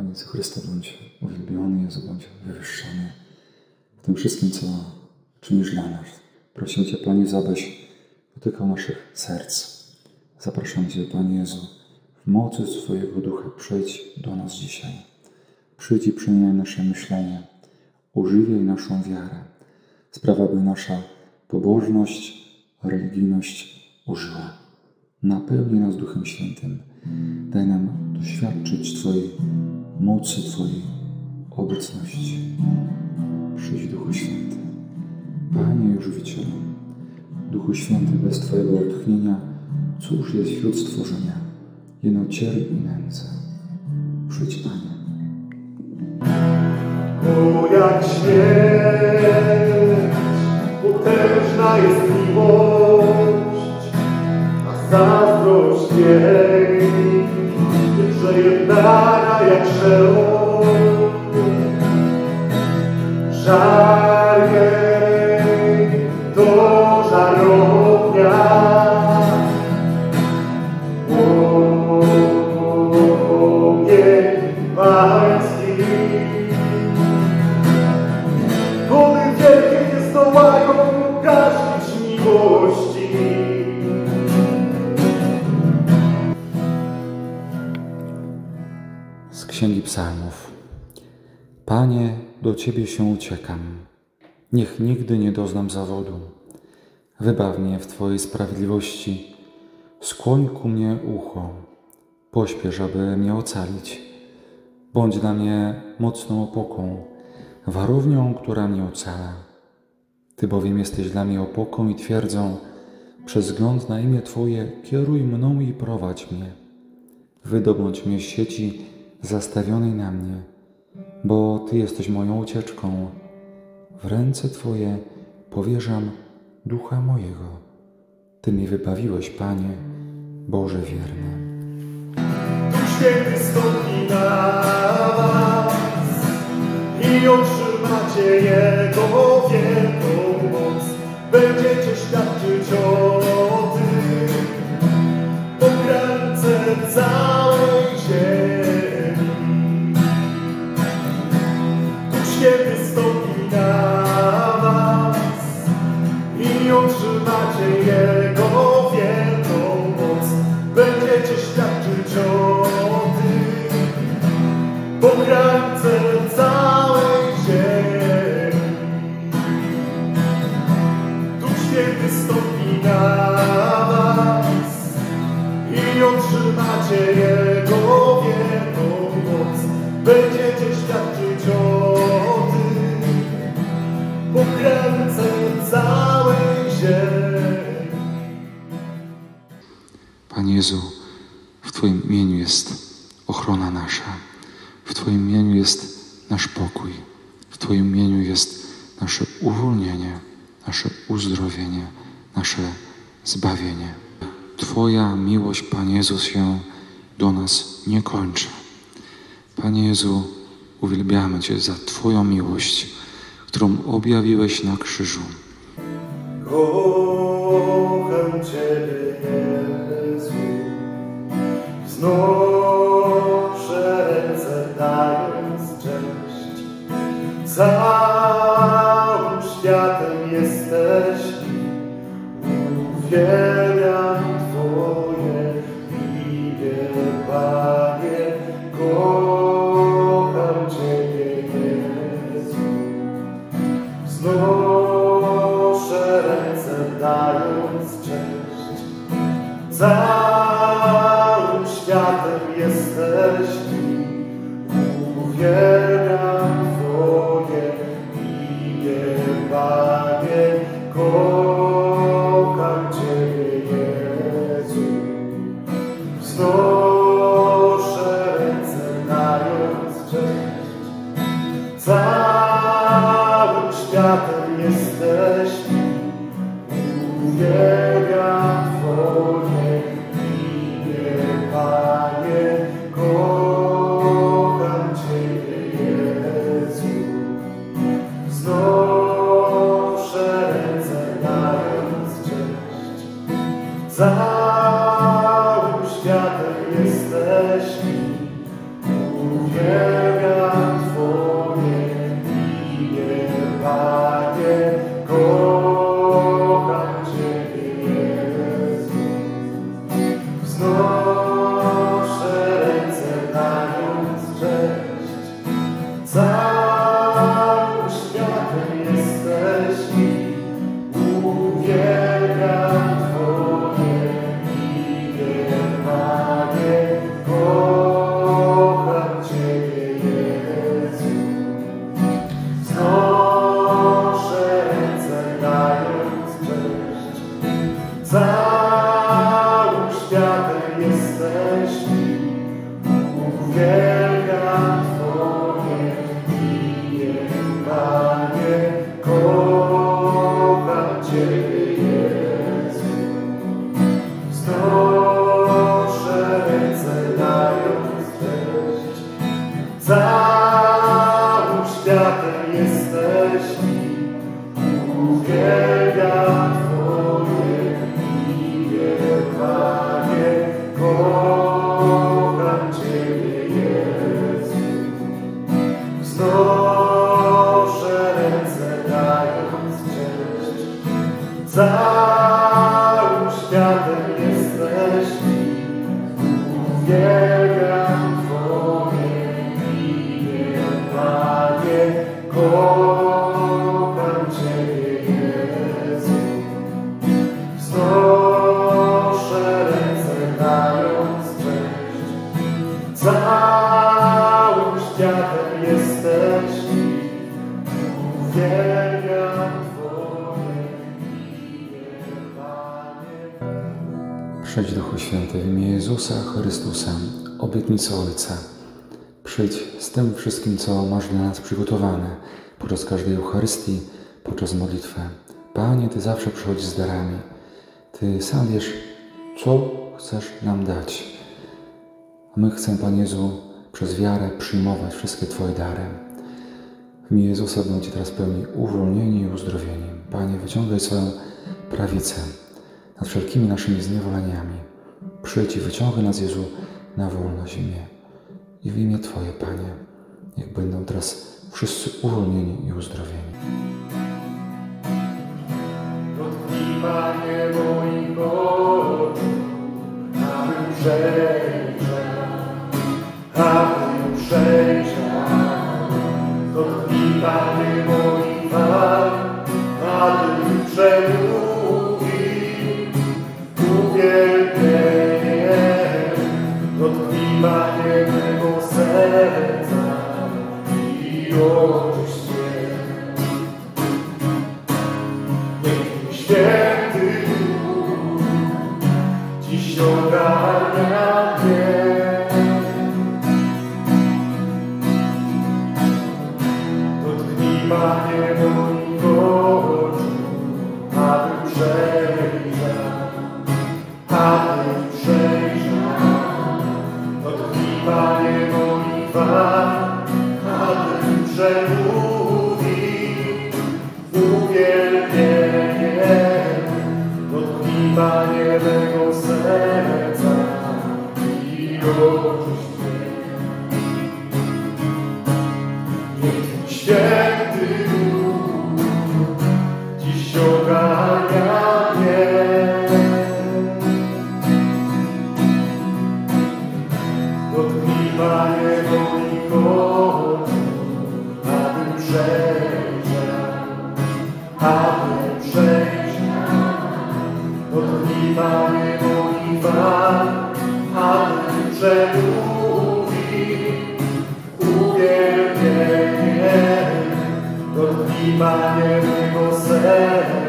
Panie Jezu Chryste, bądź uwielbiony, Jezu, bądź wywyższony w tym wszystkim, co czynisz dla nas. Prosimy Cię, Panie, abyś dotykał naszych serc. Zapraszam Cię, Panie Jezu, w mocy swojego ducha przyjdź do nas dzisiaj. Przyjdź i przemieniaj nasze myślenie. Używiaj naszą wiarę. Sprawa, by nasza pobożność, religijność użyła. Napełnij nas Duchem Świętym. Daj nam doświadczyć Twojej mocy, Twojej obecności. Przyjdź Duchu Święty. Panie i Żywicielu, Duchu Święty, bez Twojego odtchnienia, cóż jest wśród stworzenia? Jeno cierp i nędzę. Przyjdź, Panie. O jak śmierć, potężna jest miłość, zazdrość jej, przejednana jak szeloń. Ciebie się uciekam. Niech nigdy nie doznam zawodu. Wybaw mnie w Twojej sprawiedliwości. Skłoń ku mnie ucho. Pośpiesz, aby mnie ocalić. Bądź dla mnie mocną opoką, warownią, która mnie ocala. Ty bowiem jesteś dla mnie opoką i twierdzą. Przez wzgląd na imię Twoje kieruj mną i prowadź mnie. Wydobądź mnie z sieci zastawionej na mnie, bo Ty jesteś moją ucieczką. W ręce Twoje powierzam ducha mojego. Ty mnie wybawiłeś, Panie, Boże wierny. Duch Święty stąpi na was i otrzymacie Jego wielką moc. Będziecie nasze uzdrowienie, nasze zbawienie. Twoja miłość, Panie Jezu, się do nas nie kończy. Panie Jezu, uwielbiamy Cię za Twoją miłość, którą objawiłeś na krzyżu. Kocham Ciebie, Jezu, wznoszę ręce dając cześć. Całym uwielbiam całym światem jesteś mi, uwielbiam Twoje Panie. Przyjdź Duchu Święty w imię Jezusa Chrystusa, obietnica Ojca. Przyjdź z tym wszystkim, co masz dla nas przygotowane podczas każdej Eucharystii, podczas modlitwy. Panie, Ty zawsze przychodzisz z darami. Ty sam wiesz, co chcesz nam dać. My chcemy, Panie Jezu, przez wiarę przyjmować wszystkie Twoje dary. W imię Jezusa będzie teraz pełni uwolnieni i uzdrowieni. Panie, wyciągaj swoją prawicę nad wszelkimi naszymi zniewoleniami. Przyjdź i wyciągaj nas, Jezu, na wolność imię. I w imię Twoje, Panie, niech będą teraz wszyscy uwolnieni i uzdrowieni. Panie, abym abym przejrzał. Dotknij, Panie, moich warg, Panie, moich oczu, abym przejrzał, abym przejrzał. Panie, moich warg, abym przemówił uwielbienie. Dotknij, Panie, mego serca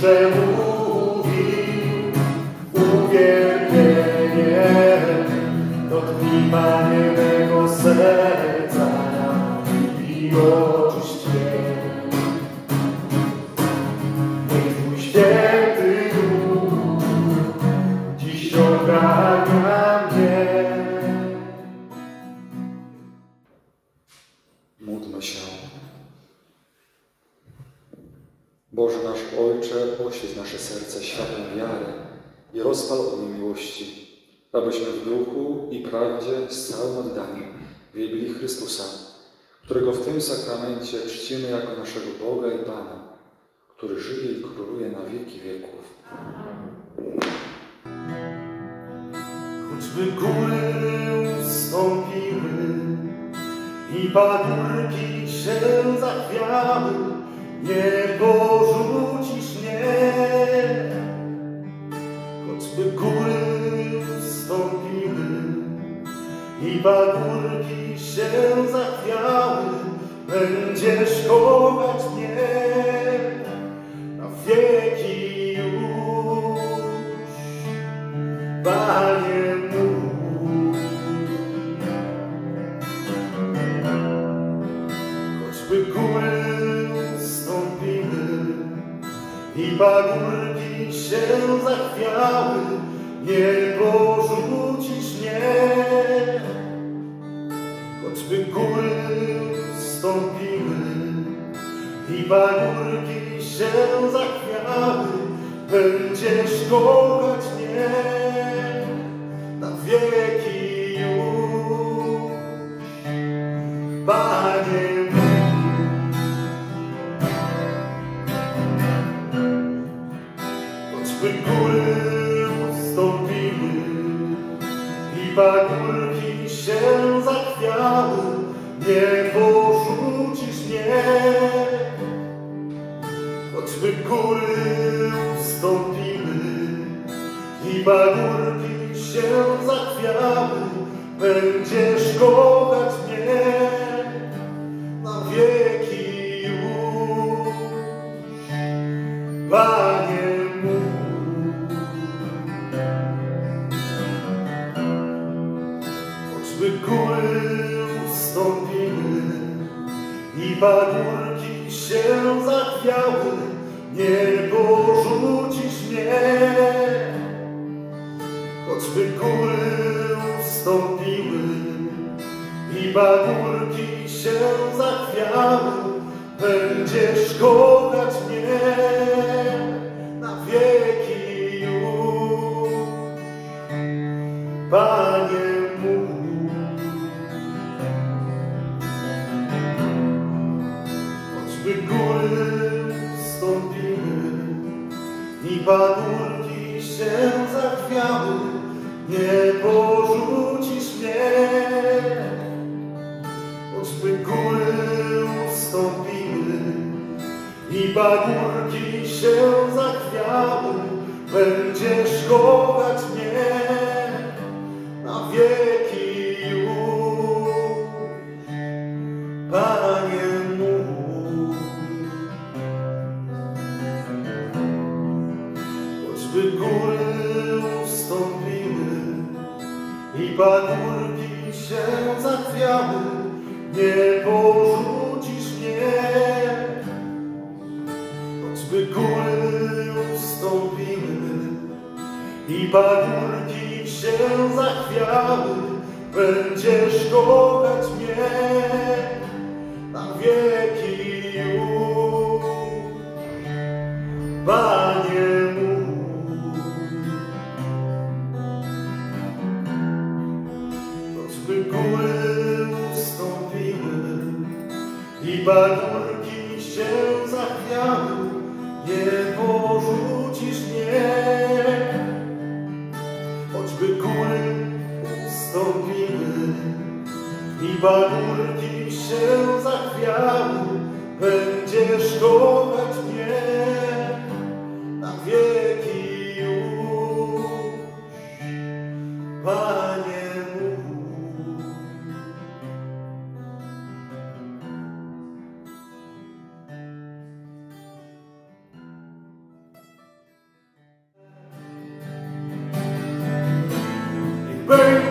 Say i miłości, abyśmy w duchu i prawdzie z całym oddaniem wielbili Chrystusa, którego w tym sakramencie czcimy jako naszego Boga i Pana, który żyje i króluje na wieki wieków. Choćby góry ustąpiły i pagórki się zachwiały, nie porzucisz mnie. Choćby góry ustąpiły i pagórki się zachwiały, będziesz kochać mnie na wieki już. Panie mój, choćby góry ustąpiły i pagórki się zachwiały, nie porzucisz mnie. Choćby góry ustąpiły i pagórki się zachwiały, będziesz kochać mnie Choćby góry ustąpiły i pagórki się zachwiały, będziesz kochać mnie na wieki już. Panie mój, choćby góry ustąpiły i pagórki się zachwiały, nie porzucisz mnie. Choćby góry ustąpiły i pagórki się zachwiały, będziesz kochać mnie nie porzucisz mnie. Choćby góry ustąpiły i pagórki się zachwiały, będziesz kochać i pagórki się zachwiały, będziesz kochać mnie na wieki już. Panie mój, choćby góry ustąpiły i pagórki się zachwiały, nie porzucisz mnie. I pagórki się zachwiały, będziesz kochać mnie na wieki już. Panie mój. Niech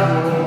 I.